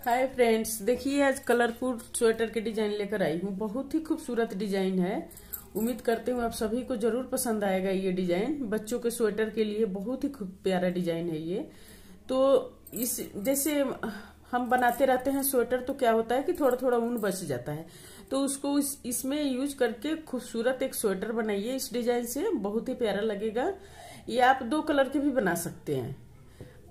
Hi friends देखिए आज colourful sweater के डिज़ाइन लेकर आई हूँ। बहुत ही खूबसूरत डिज़ाइन है। उम्मीद करते हूँ आप सभी को ज़रूर पसंद आएगा ये डिज़ाइन बच्चों के स्वेटर के लिए बहुत ही खूब प्यारा डिज़ाइन है ये। तो इस जैसे हम बनाते रहते हैं स्वेटर तो क्या होता है कि थोड़ा थोड़ा ऊन बच जाता है। तो उसको इस, इसमें यूज़ करके खूबसूरत एक स्वेटर बनाइए। इस डिज़ाइन से बहुत ही प्यारा लगेगा। ये आप दो कलर के भी बना सकते हैं।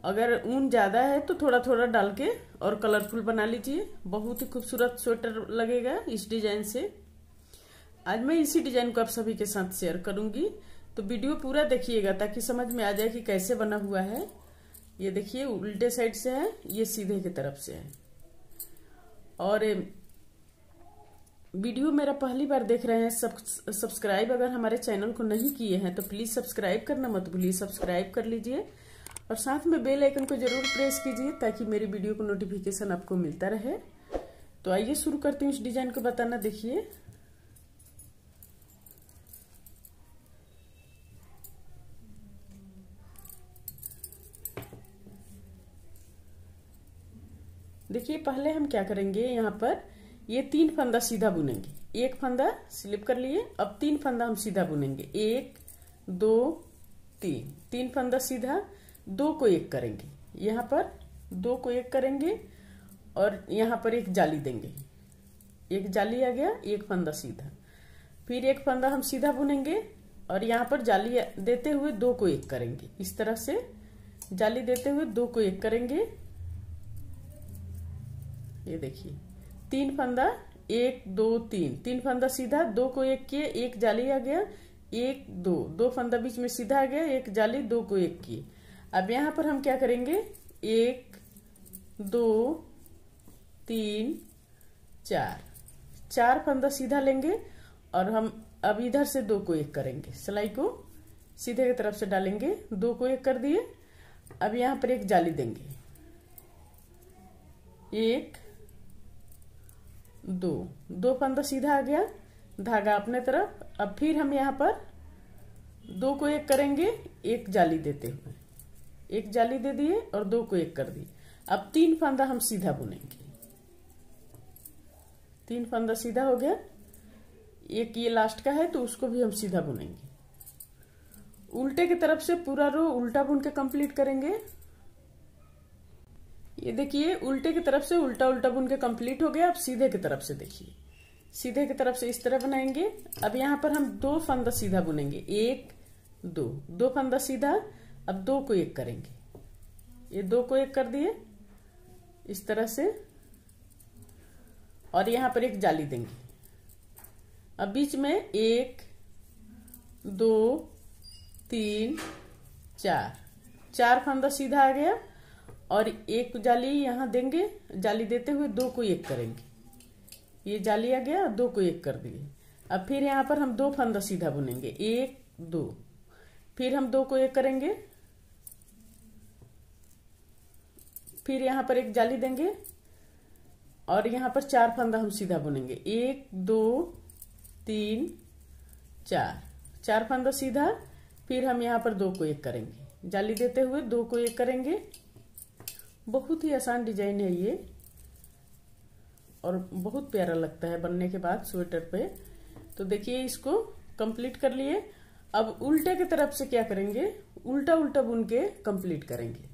अगर ऊन ज़्यादा है तो थोड़ा थोड़ा डाल के और कलरफुल बना लीजिए। बहुत ही खूबसूरत स्वेटर लगेगा इस डिज़ाइन से। आज मैं इसी डिज़ाइन को आप सभी के साथ शेयर करूँगी। तो वीडियो पूरा देखिएगा ताकि समझ में आ जाए कि कैसे बना हुआ है। ये देखिए, उल्टे साइड से है, ये सीधे की तरफ़ से है। और वीडियो मेरा पहली बार देख रहे हैं सब सब्सक्राइब अगर हमारे चैनल को नहीं किए हैं तो प्लीज़ सब्सक्राइब करना मत भूलिए। सब्सक्राइब कर लीजिए। और साथ में बेल आइकन को ज़रूर प्रेस कीजिए ताकि मेरी वीडियो को नोटिफिकेशन आपको मिलता रहे। तो आइए शुरू करती हूँ इस डिज़ाइन को बताना, देखिए। देखिए, पहले हम क्या करेंगे यहाँ पर? ये तीन फंदा सीधा बुनेंगे। एक फंदा स्लिप कर लिए, अब तीन फंदा हम सीधा बुनेंगे। एक, दो, तीन। तीन फंदा सीधा दो को एक करेंगे। यहाँ पर दो को एक करेंगे और यहाँ पर एक जाली देंगे। एक जाली आ गया, एक फंदा सीधा। फिर एक फंदा हम सीधा बुनेंगे और यहाँ पर जाली देते हुए दो को एक करेंगे। इस तरह से जाली देते हुए दो को एक करेंगे। ये देखिए, तीन फंदा, एक, दो, तीन। तीन फंदा सीधा, दो को एक किए, एक जाली आ गया, एक, दो। दो फंदा बीच में सीधा आ गया, एक जाली, दो को एक किए। अब यहाँ पर हम क्या करेंगे? एक, दो, तीन, चार। चार फंदा सीधा लेंगे और हम अब इधर से दो को एक करेंगे। सिलाई को सीधे की तरफ़ से डालेंगे, दो को एक कर दिए। अब यहाँ पर एक जाली देंगे। एक, दो। दो फंदा सीधा आ गया, धागा अपने तरफ़। अब फिर हम यहाँ पर दो को एक करेंगे, एक जाली देते हुए। एक जाली दे दिए और दो को एक कर दिए। अब तीन फंदा हम सीधा बुनेंगे। तीन फंदा सीधा हो गया। एक ये लास्ट का है तो उसको भी हम सीधा बुनेंगे। उल्टे की तरफ़ से पूरा रो उल्टा बुन के कंप्लीट करेंगे। ये देखिए, उल्टे की तरफ़ से उल्टा उल्टा बुन के कंप्लीट हो गया। अब सीधे की तरफ़ से देखिए। सीधे की तरफ़ से इस तरह बनाएँगे। अब यहाँ पर हम दो फंदा सीधा बुनेंगे। एक, दो। दो फंदा सीधा अब दो को एक करेंगे। ये दो को एक कर दिए। इस तरह से। और यहाँ पर एक जाली देंगे। अब बीच में एक, दो, तीन, चार। चार फंदा सीधा आ गया। और एक जाली यहाँ देंगे। जाली देते हुए दो को एक करेंगे। ये जाली आ गया, दो को एक कर दिए। अब फिर यहाँ पर हम दो फंदा सीधा बुनेंगे। एक, दो। फिर हम दो को एक करेंगे। फिर यहाँ पर एक जाली देंगे और यहाँ पर चार फंदा हम सीधा बुनेंगे। एक, दो, तीन, चार। चार फंदा सीधा, फिर हम यहाँ पर दो को एक करेंगे। जाली देते हुए दो को एक करेंगे। बहुत ही आसान डिज़ाइन है ये। और बहुत प्यारा लगता है बनने के बाद स्वेटर पे। तो देखिए इसको कंप्लीट कर लिए। अब उल्टे की तरफ़ से क्या करेंगे? उल्टा उल्टा बुन के कंप्लीट करेंगे।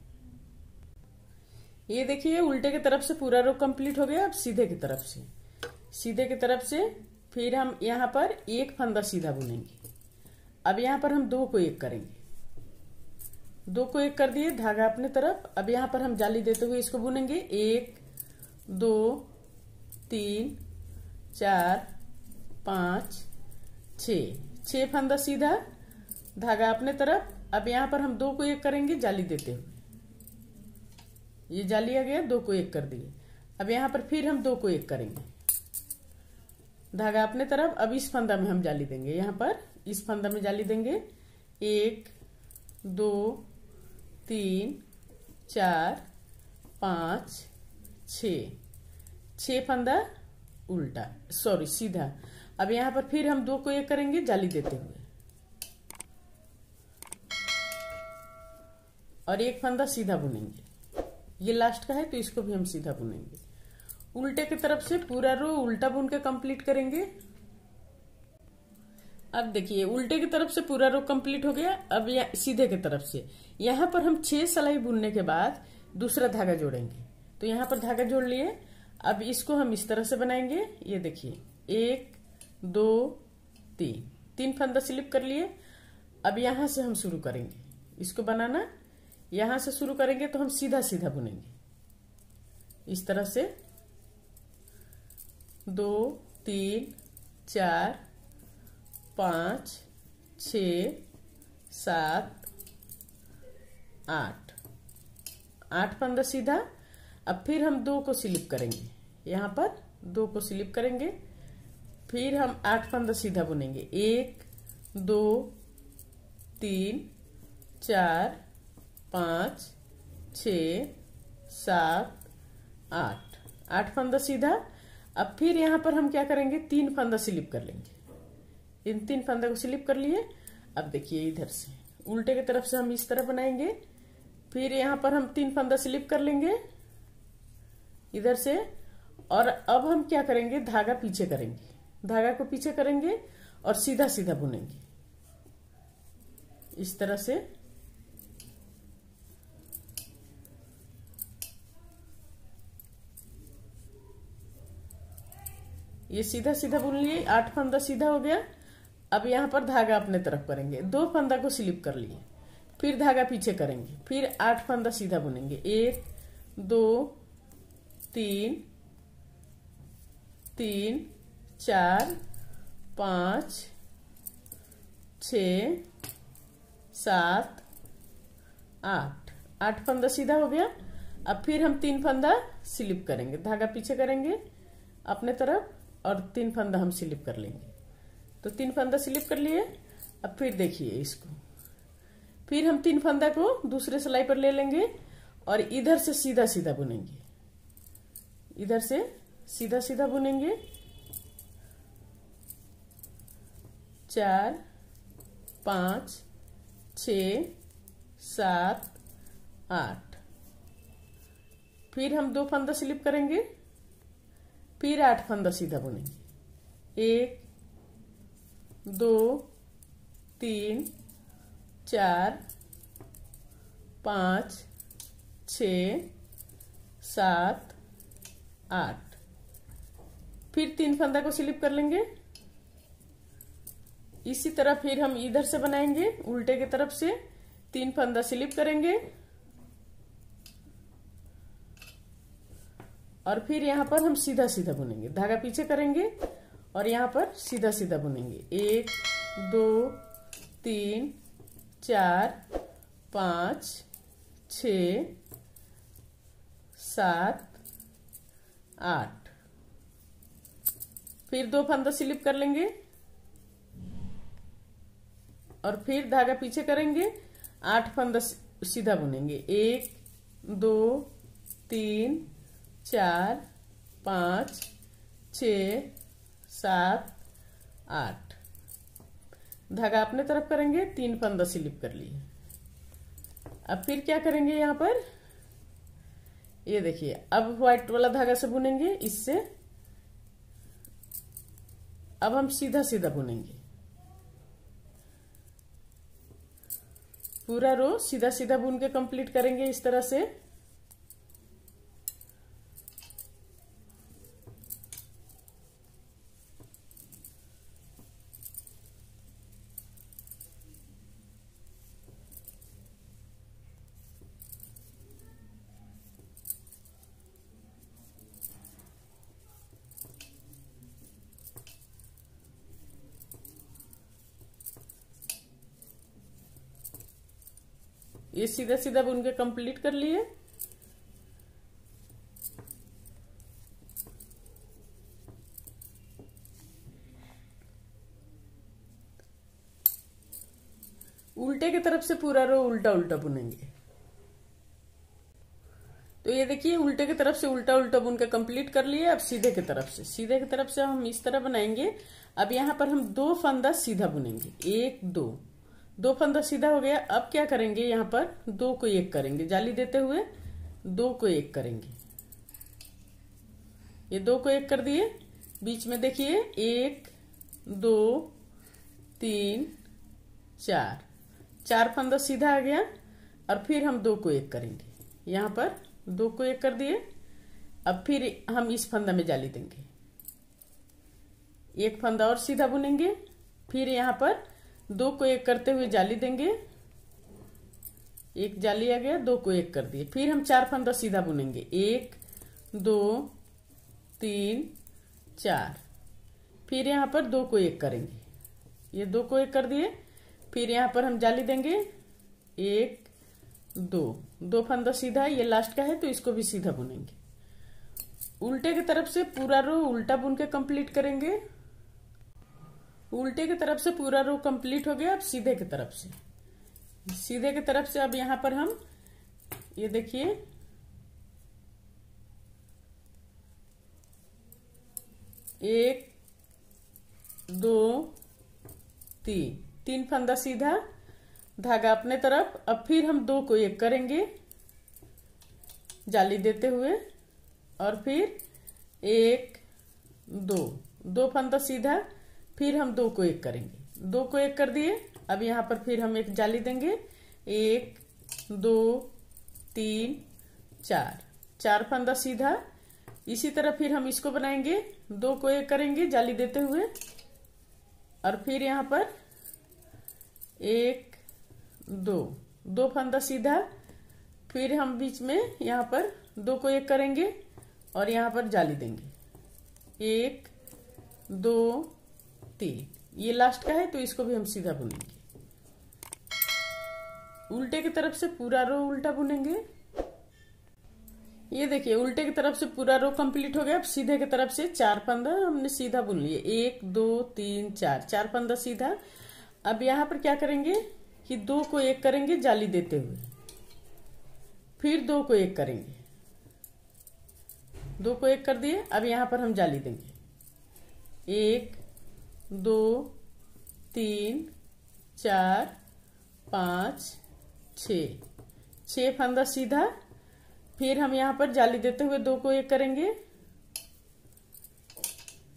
ये देखिए, उल्टे की तरफ़ से पूरा रो कंप्लीट हो गया, अब सीधे की तरफ़ से। सीधे की तरफ़ से फिर हम यहाँ पर एक फंदा सीधा बुनेंगे। अब यहाँ पर हम दो को एक करेंगे। दो को एक कर दिए, धागा अपने तरफ़। अब यहाँ पर हम जाली देते हुए इसको बुनेंगे। एक, दो, तीन, चार, पाँच छ छ फंदा सीधा, धागा अपने तरफ़। अब यहाँ पर हम दो को एक करेंगे जाली देते हुए। ये जाली आ गया, दो को एक कर दिए। अब यहाँ पर फिर हम दो को एक करेंगे। धागा अपने तरफ़, अब इस फंदा में हम जाली देंगे। यहाँ पर इस फंदा में जाली देंगे। एक, दो, तीन, चार, पाँच छ छ फंदा उल्टा। सॉरी सीधा। अब यहाँ पर फिर हम दो को एक करेंगे, जाली देते हुए। और एक फंदा सीधा बुनेंगे। ये लास्ट का है तो इसको भी हम सीधा बुनेंगे। उल्टे की तरफ़ से पूरा रो उल्टा बुन के कंप्लीट करेंगे। अब देखिए, उल्टे की तरफ़ से पूरा रो कंप्लीट हो गया, अब सीधे की तरफ़ से। यहाँ पर हम छह सलाई बुनने के बाद दूसरा धागा जोड़ेंगे। तो यहाँ पर धागा जोड़ लिए। अब इसको हम इस तरह से बनाएँगे। ये देखिए, एक, दो, तीन। तीन फंदा स्लिप कर लिए। अब यहाँ से हम शुरू करेंगे। इसको बनाना यहाँ से शुरू करेंगे तो हम सीधा सीधा बुनेंगे। इस तरह से। दो, तीन, चार, पाँच छ सात, आठ। आठ पंद्रह सीधा। अब फिर हम दो को स्लिप करेंगे। यहाँ पर दो को स्लिप करेंगे। फिर हम आठ पंद्रह सीधा बुनेंगे। एक, दो, तीन, चार पाँच, छ, सात, आठ। आठ फंदा सीधा। अब फिर यहाँ पर हम क्या करेंगे? तीन फंदा स्लिप कर लेंगे। इन तीन फंदा को स्लिप कर लिए। अब देखिए इधर से। उल्टे की तरफ़ से हम इस तरह बनाएँगे। फिर यहाँ पर हम तीन फंदा स्लिप कर लेंगे। इधर से। और अब हम क्या करेंगे? धागा पीछे करेंगे। धागा को पीछे करेंगे और सीधा सीधा बुनेंगे। इस तरह से ये सीधा सीधा बुन लिए, आठ फंदा सीधा हो गया। अब यहाँ पर धागा अपने तरफ़ करेंगे। दो फंदा को स्लिप कर लिए। फिर धागा पीछे करेंगे। फिर आठ फंदा सीधा बुनेंगे। एक, दो, तीन तीन, चार, पाँच छ सात, आठ। आठ फंदा सीधा हो गया। अब फिर हम तीन फंदा स्लिप करेंगे। धागा पीछे करेंगे अपने तरफ़। और तीन फंदा हम स्लिप कर लेंगे। तो तीन फंदा स्लिप कर लिए, अब फिर देखिए इसको। फिर हम तीन फंदा को दूसरे सिलाई पर ले लेंगे और इधर से सीधा सीधा बुनेंगे। इधर से सीधा सीधा बुनेंगे। चार, पाँच छ सात, आठ। फिर हम दो फंदा स्लिप करेंगे। फिर आठ फंदा सीधा बुनेंगे। एक, दो, तीन, चार, पाँच, छ, सात, आठ। फिर तीन फंदा को स्लिप कर लेंगे। इसी तरह फिर हम इधर से बनाएँगे, उल्टे की तरफ़ से तीन फंदा स्लिप करेंगे। और फिर यहाँ पर हम सीधा सीधा बुनेंगे। धागा पीछे करेंगे और यहाँ पर सीधा सीधा बुनेंगे। एक, दो, तीन, चार, पाँच, छ, सात, आठ। फिर दो फंदा स्लिप कर लेंगे और फिर धागा पीछे करेंगे। आठ फंदा सीधा बुनेंगे। एक, दो, तीन चार, पाँच, छ, सात, आठ। धागा अपने तरफ़ करेंगे, तीन फंदा स्लिप कर लिए। अब फिर क्या करेंगे यहाँ पर? ये देखिए, अब व्हाइट वाला धागा से बुनेंगे, इससे। अब हम सीधा सीधा बुनेंगे। पूरा रो सीधा सीधा बुन के कंप्लीट करेंगे इस तरह से। ये सीधा सीधा बुन के कंप्लीट कर लिए। उल्टे की तरफ़ से पूरा रो उल्टा उल्टा बुनेंगे। तो ये देखिए, उल्टे की तरफ़ से उल्टा उल्टा बुन के कंप्लीट कर लिए, अब सीधे की तरफ़ से। सीधे की तरफ़ से हम इस तरह बनाएँगे। अब यहाँ पर हम दो फंदा सीधा बुनेंगे। एक, दो। दो फंदा सीधा हो गया। अब क्या करेंगे? यहाँ पर दो को एक करेंगे। जाली देते हुए दो को एक करेंगे। ये दो को एक कर दिए। बीच में देखिए, एक, दो, तीन, चार। चार फंदा सीधा आ गया और फिर हम दो को एक करेंगे। यहाँ पर दो को एक कर दिए। अब फिर हम इस फंदा में जाली देंगे। एक फंदा और सीधा बुनेंगे। फिर यहाँ पर दो को एक करते हुए जाली देंगे। एक जाली आ गया, दो को एक कर दिए। फिर हम चार फंदा सीधा बुनेंगे। एक, दो, तीन, चार। फिर यहाँ पर दो को एक करेंगे। ये दो को एक कर दिए। फिर यहाँ पर हम जाली देंगे। एक, दो। दो फंदा सीधा, ये लास्ट का है तो इसको भी सीधा बुनेंगे। उल्टे की तरफ़ से पूरा रो उल्टा बुन के कंप्लीट करेंगे। उल्टे की तरफ़ से पूरा रो कंप्लीट हो गया, अब सीधे की तरफ़ से। सीधे की तरफ़ से अब यहाँ पर हम, ये देखिए। एक, दो, तीन। तीन फंदा सीधा, धागा अपने तरफ़, अब फिर हम दो को एक करेंगे। जाली देते हुए, और फिर एक, दो। दो फंदा सीधा फिर हम दो को एक करेंगे। दो को एक कर दिए, अब यहाँ पर फिर हम एक जाली देंगे। एक, दो, तीन, चार। चार फंदा सीधा। इसी तरह फिर हम इसको बनाएँगे। दो को एक करेंगे जाली देते हुए। और फिर यहाँ पर एक, दो। दो फंदा सीधा। फिर हम बीच में यहाँ पर दो को एक करेंगे और यहाँ पर जाली देंगे। एक, दो तीन ये लास्ट का है तो इसको भी हम सीधा बुनेंगे। उल्टे की तरफ़ से पूरा रो उल्टा बुनेंगे। ये देखिए, उल्टे की तरफ़ से पूरा रो कंप्लीट हो गया। अब सीधे की तरफ़ से चार फंदा हमने सीधा बुन लिए। एक, दो, तीन, चार। चार फंदा सीधा। अब यहाँ पर क्या करेंगे कि दो को एक करेंगे जाली देते हुए। फिर दो को एक करेंगे। दो को एक कर दिए। अब यहाँ पर हम जाली देंगे। एक दो, तीन, चार, पाँच, छ। छ फंदा सीधा। फिर हम यहाँ पर जाली देते हुए दो को एक करेंगे।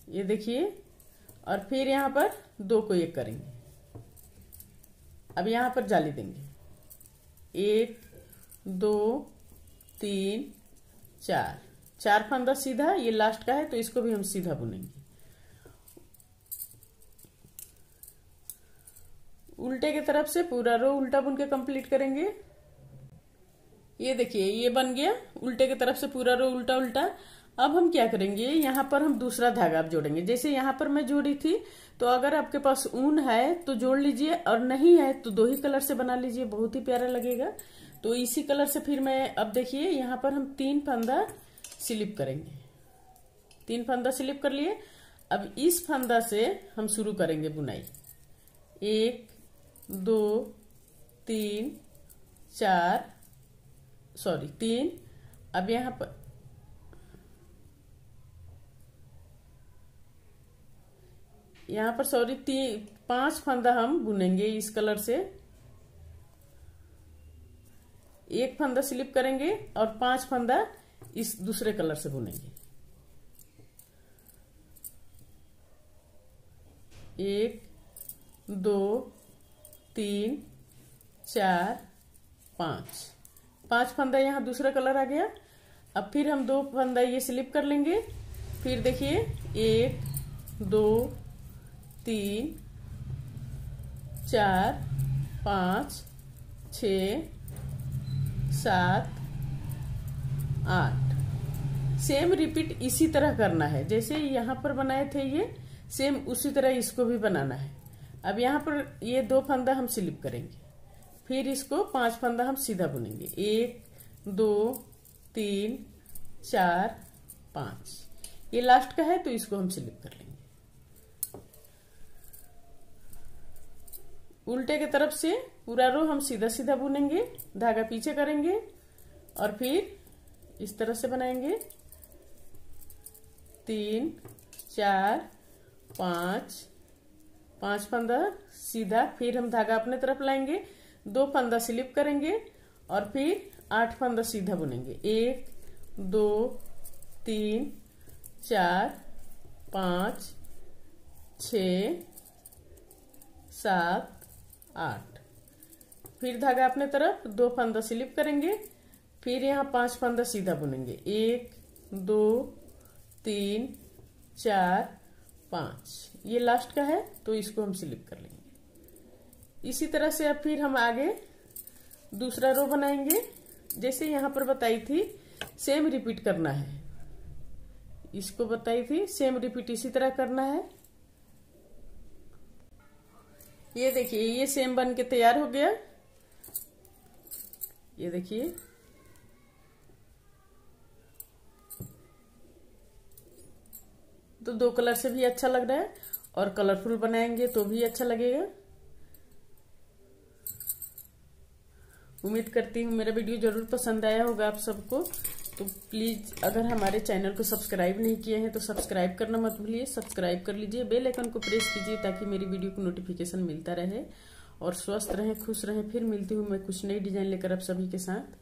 ये देखिए। और फिर यहाँ पर दो को एक करेंगे। अब यहाँ पर जाली देंगे। एक, दो, तीन, चार। चार फंदा सीधा, ये लास्ट का है तो इसको भी हम सीधा बुनेंगे। उल्टे की तरफ़ से पूरा रो उल्टा बुन के कंप्लीट करेंगे। ये देखिए, ये बन गया, उल्टे की तरफ़ से पूरा रो उल्टा उल्टा। अब हम क्या करेंगे, यहाँ पर हम दूसरा धागा जोड़ेंगे। जैसे यहाँ पर मैं जोड़ी थी तो अगर आपके पास ऊन है तो जोड़ लीजिए, और नहीं है तो दो ही कलर से बना लीजिए, बहुत ही प्यारा लगेगा। तो इसी कलर से फिर मैं, अब देखिए, यहाँ पर हम तीन फंदा स्लिप करेंगे। तीन फंदा स्लिप कर लिए। अब इस फंदा से हम शुरू करेंगे बुनाई। एक दो, तीन, चार सॉरी तीन। अब यहाँ पर। यहाँ पर सॉरी तीन पाँच फंदा हम बुनेंगे इस कलर से। एक फंदा स्लिप करेंगे और पाँच फंदा इस दूसरे कलर से बुनेंगे। एक, दो तीन, चार, पाँच। पाँच फंदा यहाँ दूसरा कलर आ गया। अब फिर हम दो फंदा ये स्लिप कर लेंगे। फिर देखिए, एक, दो, तीन, चार, पाँच, छ, सात, आठ। सेम रिपीट इसी तरह करना है। जैसे यहाँ पर बनाए थे ये सेम उसी तरह इसको भी बनाना है। अब यहाँ पर ये दो फंदा हम स्लिप करेंगे। फिर इसको पाँच फंदा हम सीधा बुनेंगे। एक, दो, तीन, चार, पाँच। ये लास्ट का है तो इसको हम स्लिप कर लेंगे। उल्टे के तरफ़ से पूरा रो हम सीधा सीधा बुनेंगे, धागा पीछे करेंगे और फिर इस तरह से बनाएँगे। तीन, चार, पाँच पाँच फंदा, सीधा फिर हम धागा अपने तरफ़ लाएँगे, दो फंदा स्लिप करेंगे और फिर आठ फंदा सीधा बुनेंगे। एक, दो, तीन, चार, पाँच छ सात, आठ। फिर धागा अपने तरफ़, दो फंदा स्लिप करेंगे, फिर यहाँ पाँच फंदा सीधा बुनेंगे। एक, दो, तीन, चार पाँच। ये लास्ट का है तो इसको हम स्लिप कर लेंगे। इसी तरह से अब फिर हम आगे दूसरा रो बनाएँगे। जैसे यहाँ पर बताई थी सेम रिपीट करना है। इसको बताई थी सेम रिपीट इसी तरह करना है। ये देखिए, ये सेम बन के तैयार हो गया। ये देखिए तो दो कलर से भी अच्छा लग रहा है और कलरफुल बनाएँगे तो भी अच्छा लगेगा। उम्मीद करती हूँ मेरा वीडियो ज़रूर पसंद आया होगा आप सबको। तो प्लीज़, अगर हमारे चैनल को सब्सक्राइब नहीं किए हैं तो सब्सक्राइब करना मत भूलिए। सब्सक्राइब कर लीजिए, बेल आइकन को प्रेस कीजिए ताकि मेरी वीडियो को नोटिफिकेशन मिलता रहे और स्वस्थ रहें, खुश रहें। फिर मिलती हूँ मैं कुछ नई डिज़ाइन लेकर आप सभी के साथ।